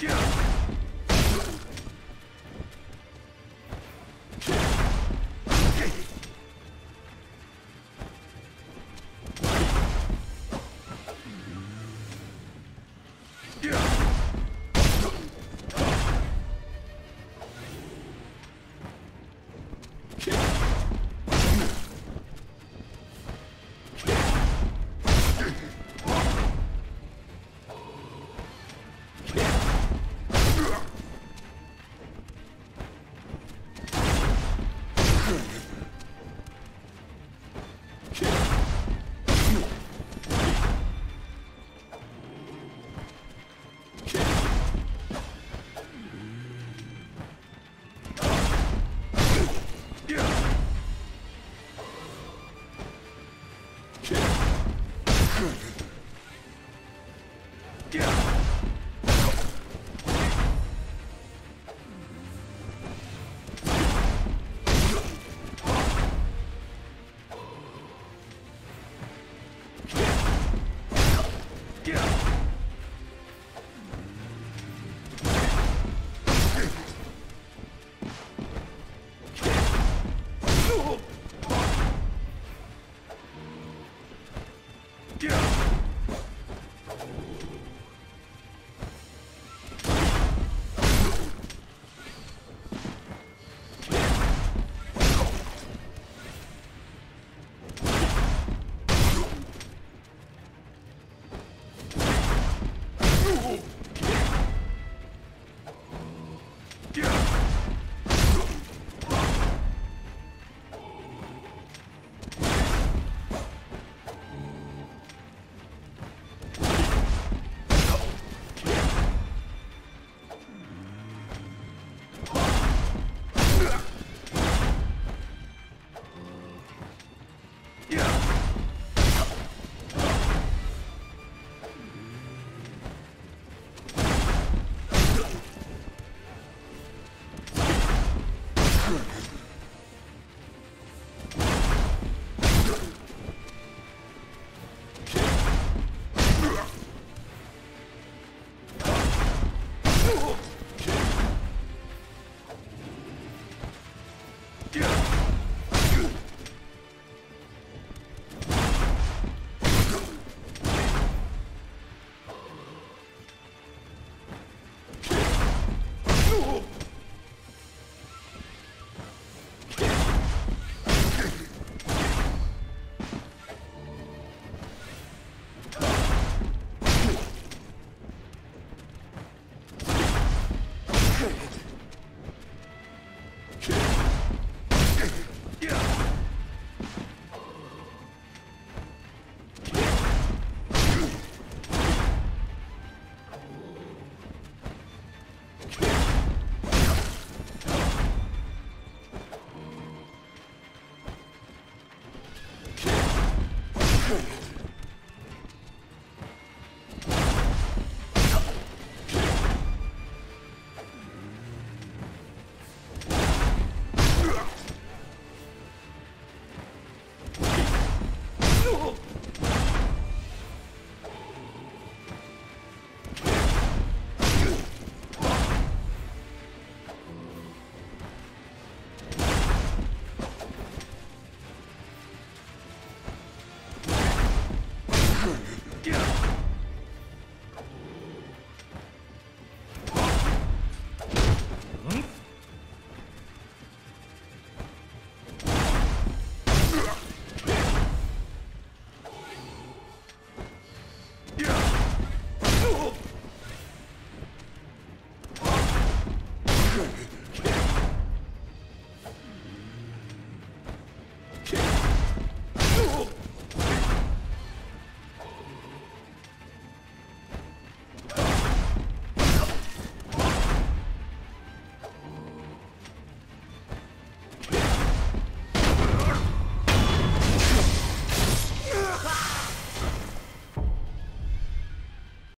Get up! Get up!